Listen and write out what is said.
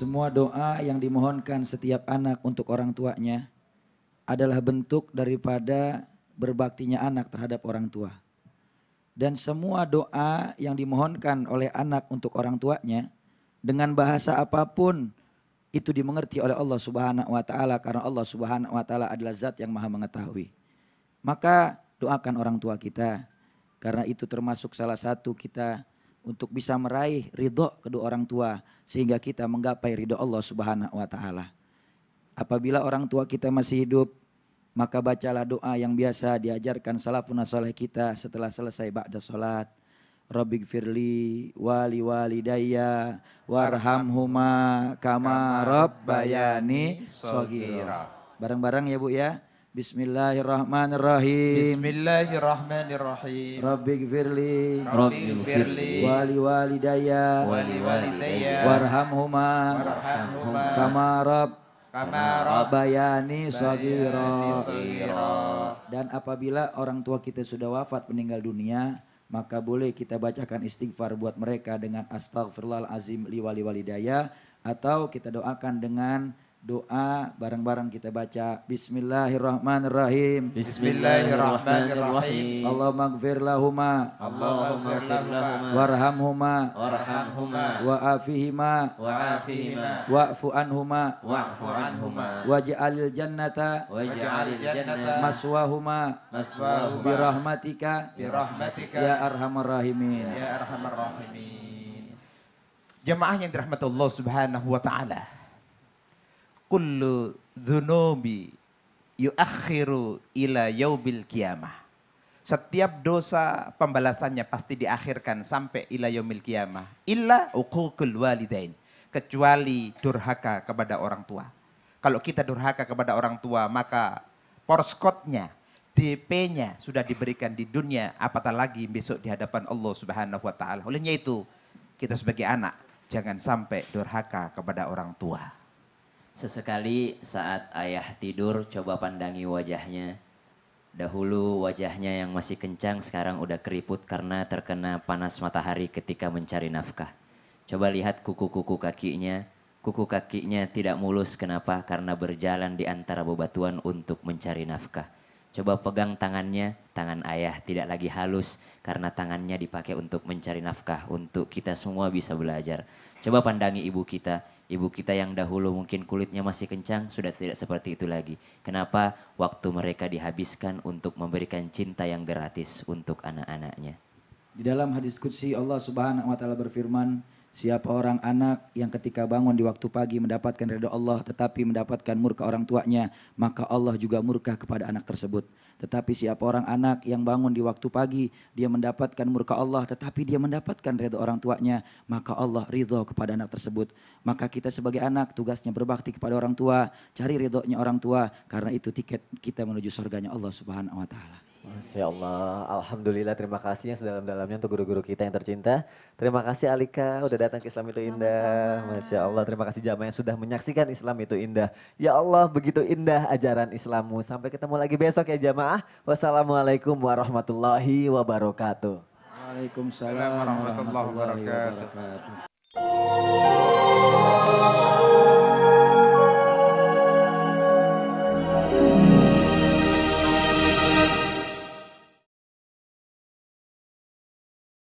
Semua doa yang dimohonkan setiap anak untuk orang tuanya adalah bentuk daripada berbaktinya anak terhadap orang tua. Dan semua doa yang dimohonkan oleh anak untuk orang tuanya dengan bahasa apa pun itu dimengerti oleh Allah Subhanahu wa taala karena Allah Subhanahu wa taala adalah zat yang Maha mengetahui. Maka doakan orang tua kita karena itu termasuk salah satu kita untuk bisa meraih ridho kedua orang tua sehingga kita menggapai ridho Allah Subhanahu wa taala. Apabila orang tua kita masih hidup, maka bacalah doa yang biasa diajarkan salafun saleh kita setelah selesai ba'da salat. Rabbi firli wali walidayya warhamhuma kama rabbayani shaghira. Bareng-bareng ya Bu ya. Bismillahirrahmanirrahim. Bismillahirrahmanirrahim. Rabbi gfirli. Rabbi firli wali walidayya. Wali walidayya. Warhamhuma. Warhamhuma. Kama rab. Kama bayani sagira. Dan apabila orang tua kita sudah wafat meninggal dunia, maka boleh kita bacakan istighfar buat mereka dengan astaghfirullahalazim li wali walidayya atau kita doakan dengan doa bareng-bareng kita baca. Bismillahirrahmanirrahim. Bismillahirrahmanirrahim. Allahumma gfir lahuma Allahumma ighfir lahuma warhamhuma warhamhuma wa'afihima wa'afihima wa'fu anhuma wa'fu anhuma waj'alil jannata. Waj'alil jannata. Maswahuma maswahuma birahmatika. Birahmatika. Ya arhamar rahimin. ya arhamar rahimin. Jemaah yang dirahmati Allah Subhanahu wa taala. Kullu dzunubi yuakhiru ila yaubil qiyamah. Setiap dosa pembalasannya pasti diakhirkan sampai ila yaumil qiyamah. Illa uququl walidain. Kecuali durhaka kepada orang tua. Kalau kita durhaka kepada orang tua, maka porskotnya, DP-nya sudah diberikan di dunia, apatah lagi besok di hadapan Allah Subhanahu wa taala. Olehnya itu, kita sebagai anak jangan sampai durhaka kepada orang tua. Sesekali saat ayah tidur coba pandangi wajahnya. Dahulu wajahnya yang masih kencang sekarang udah keriput karena terkena panas matahari ketika mencari nafkah. Coba lihat kuku-kuku kakinya. Kuku kakinya tidak mulus kenapa? Karena berjalan di antara bebatuan untuk mencari nafkah. Coba pegang tangannya, tangan ayah tidak lagi halus karena tangannya dipakai untuk mencari nafkah untuk kita semua bisa belajar. Coba pandangi ibu kita, ibu kita yang dahulu mungkin kulitnya masih kencang sudah tidak seperti itu lagi. Kenapa? Waktu mereka dihabiskan untuk memberikan cinta yang gratis untuk anak-anaknya. Di dalam hadis qudsi Allah Subhanahu wa taala berfirman, siapa orang anak yang ketika bangun di waktu pagi mendapatkan ridho Allah tetapi mendapatkan murka orang tuanya, maka Allah juga murka kepada anak tersebut. Tetapi siapa orang anak yang bangun di waktu pagi, dia mendapatkan murka Allah tetapi dia mendapatkan ridho orang tuanya, maka Allah ridho kepada anak tersebut. Maka kita sebagai anak tugasnya berbakti kepada orang tua, cari ridhonya orang tua karena itu tiket kita menuju surganya Allah Subhanahu wa taala. Masya Allah, Alhamdulillah terima kasih yang sedalam-dalamnya untuk guru-guru kita yang tercinta. Terima kasih Alika udah datang ke Islam itu indah. Sama-sama. Masya Allah, terima kasih jamaah yang sudah menyaksikan Islam itu indah. Ya Allah, begitu indah ajaran Islammu. Sampai ketemu lagi besok ya jamaah. Wassalamualaikum warahmatullahi wabarakatuh. Waalaikumsalam warahmatullahi wabarakatuh.